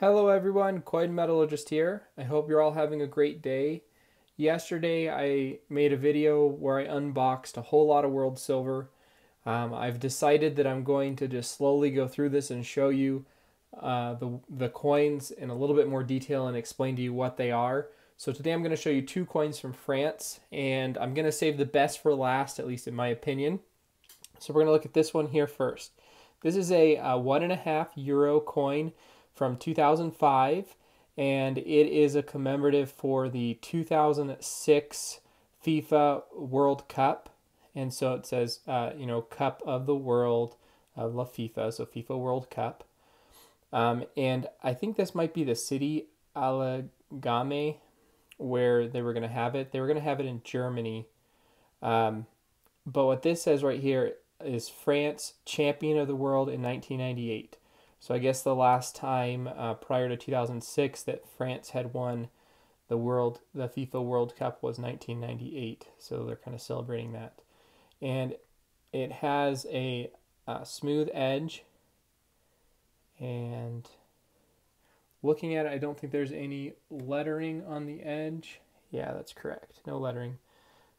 Hello everyone, Coin Metallurgist here. I hope you're all having a great day. Yesterday I made a video where I unboxed a whole lot of world silver. Um, I've decided that I'm going to just slowly go through this and show you uh, the, the coins in a little bit more detail and explain to you what they are. So today I'm going to show you two coins from France and I'm going to save the best for last, at least in my opinion. So we're going to look at this one here first. This is a, a one and a half euro coin from 2005, and it is a commemorative for the 2006 FIFA World Cup. And so it says, uh, you know, Cup of the World of La FIFA, so FIFA World Cup. Um, and I think this might be the city Allemagne where they were going to have it. They were going to have it in Germany. Um, but what this says right here is France champion of the world in 1998. So I guess the last time uh, prior to 2006 that France had won the world, the FIFA World Cup was 1998. So they're kind of celebrating that, and it has a, a smooth edge. And looking at it, I don't think there's any lettering on the edge. Yeah, that's correct. No lettering.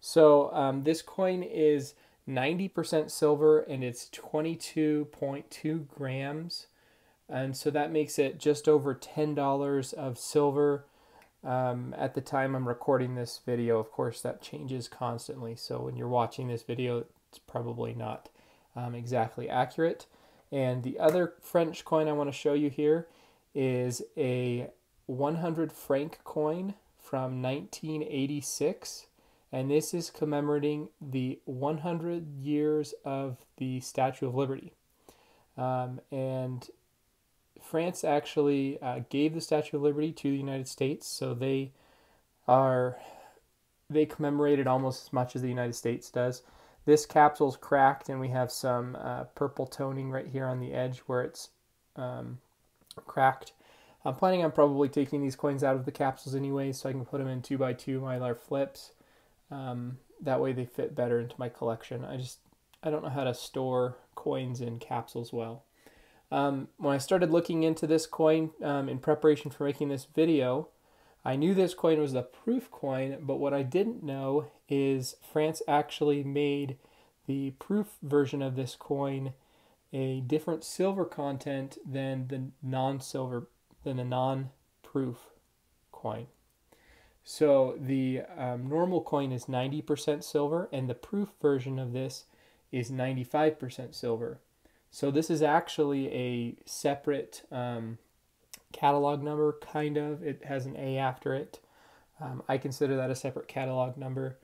So um, this coin is 90% silver and it's 22.2 grams and so that makes it just over $10 of silver um, at the time I'm recording this video. Of course, that changes constantly. So when you're watching this video, it's probably not um, exactly accurate. And the other French coin I want to show you here is a 100 franc coin from 1986. And this is commemorating the 100 years of the Statue of Liberty. Um, and France actually uh, gave the Statue of Liberty to the United States, so they are they commemorate it almost as much as the United States does. This capsule's cracked, and we have some uh, purple toning right here on the edge where it's um, cracked. I'm planning on probably taking these coins out of the capsules anyway, so I can put them in two by two mylar flips. Um, that way they fit better into my collection. I just I don't know how to store coins in capsules well. Um, when I started looking into this coin um, in preparation for making this video, I knew this coin was the proof coin, but what I didn't know is France actually made the proof version of this coin a different silver content than the non-silver than the non-proof coin. So the um, normal coin is 90% silver, and the proof version of this is 95% silver. So this is actually a separate um, catalog number, kind of. It has an A after it. Um, I consider that a separate catalog number.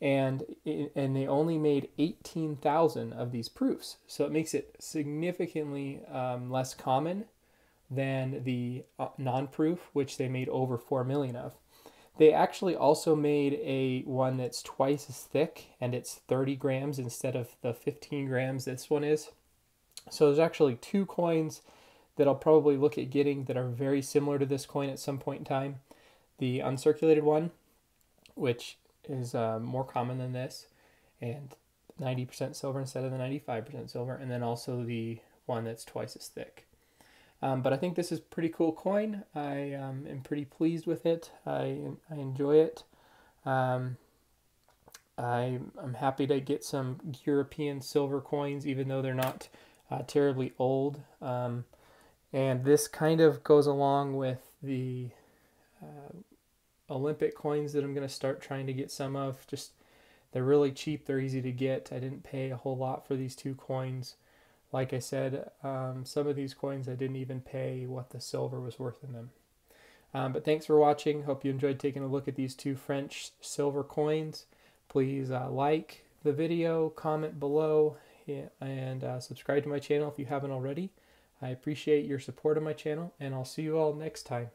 And, and they only made 18,000 of these proofs. So it makes it significantly um, less common than the uh, non-proof, which they made over 4 million of. They actually also made a one that's twice as thick and it's 30 grams instead of the 15 grams this one is. So there's actually two coins that I'll probably look at getting that are very similar to this coin at some point in time. The uncirculated one, which is uh, more common than this, and 90% silver instead of the 95% silver, and then also the one that's twice as thick. Um, but I think this is pretty cool coin. I um, am pretty pleased with it. I, I enjoy it. Um, I, I'm happy to get some European silver coins, even though they're not uh, terribly old. Um, and this kind of goes along with the uh, Olympic coins that I'm going to start trying to get some of. Just they're really cheap, they're easy to get. I didn't pay a whole lot for these two coins. Like I said, um, some of these coins I didn't even pay what the silver was worth in them. Um, but thanks for watching. Hope you enjoyed taking a look at these two French silver coins. Please uh, like the video, comment below, and uh, subscribe to my channel if you haven't already. I appreciate your support of my channel, and I'll see you all next time.